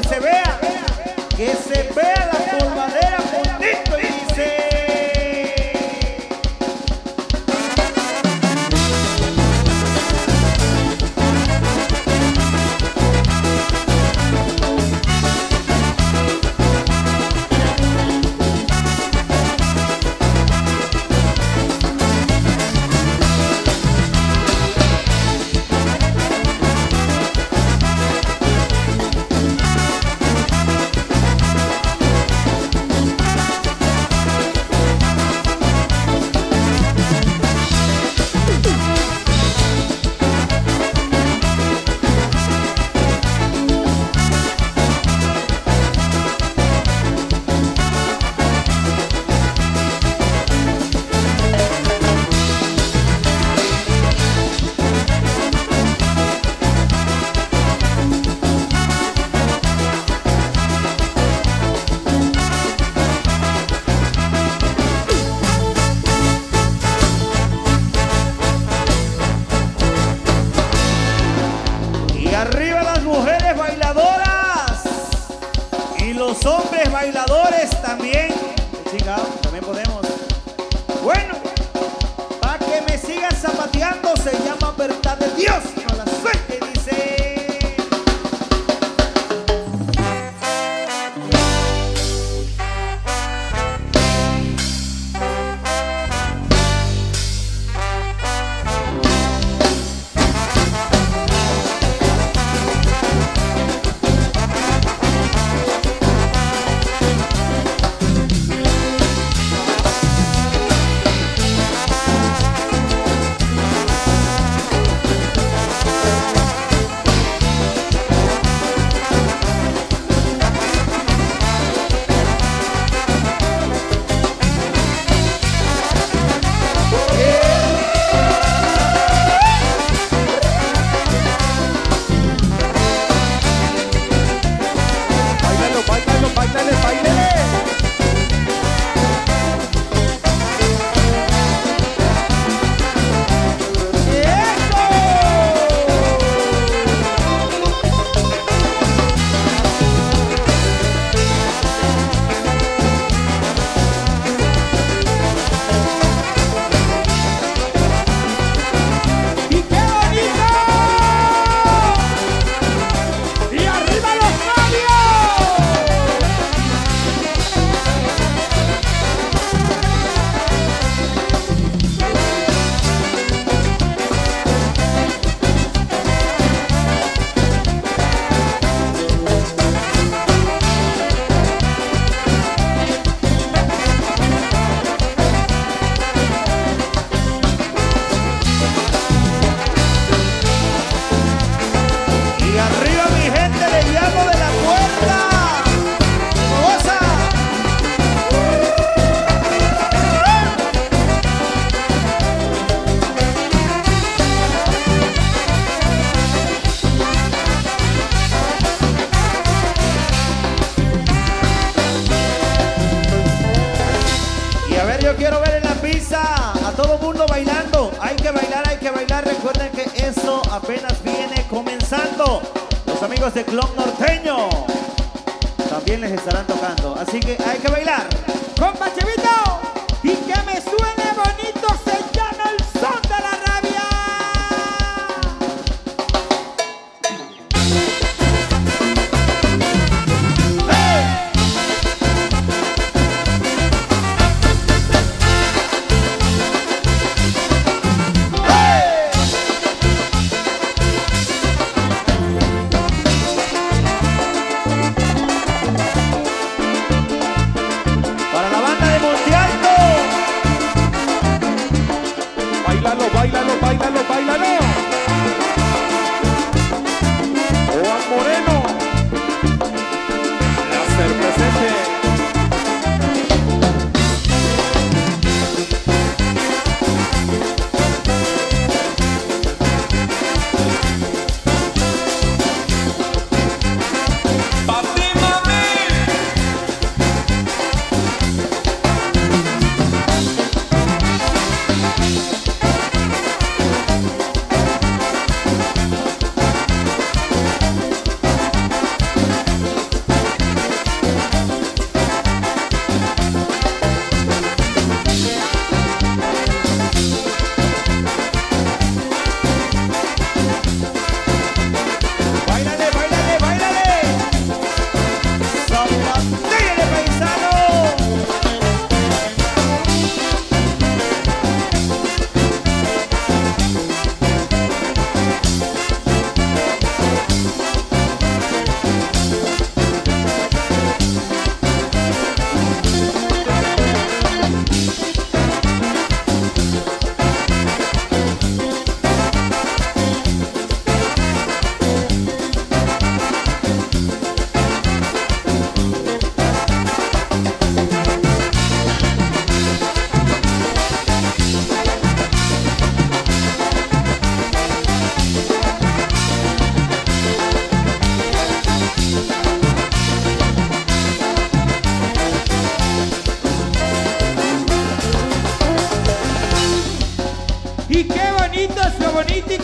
que se vea, que se hombres bailadores también. Chicas, también podemos. Bueno, para que me sigas zapateando se llama verdad de Dios. de Club Norteño también les estarán tocando. Así que hay que bailar. ¡Con Pachevita!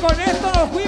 con esto nos fuimos.